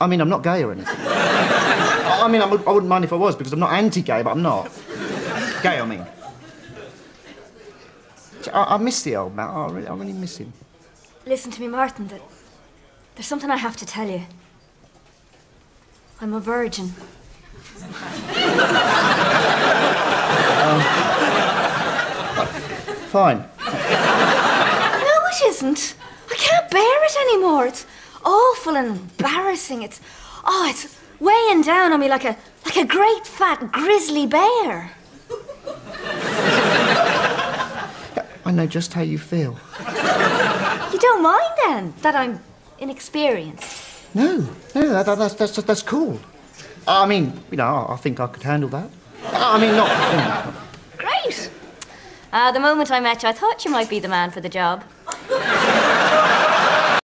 I mean, I'm not gay or anything. I mean, I, would, I wouldn't mind if I was because I'm not anti-gay, but I'm not. Gay, I mean. I, I miss the old man. I really, I really miss him. Listen to me, Martin. That there's something I have to tell you. I'm a virgin. Fine. No, it isn't. I can't bear it anymore. It's awful and embarrassing. It's oh, it's weighing down on me like a like a great fat grizzly bear. I know just how you feel. You don't mind then that I'm inexperienced. No, no, that, that, that's, that's, that's cool. I mean, you know, I think I could handle that. I mean, not. You know. Great. Uh, the moment I met you, I thought you might be the man for the job.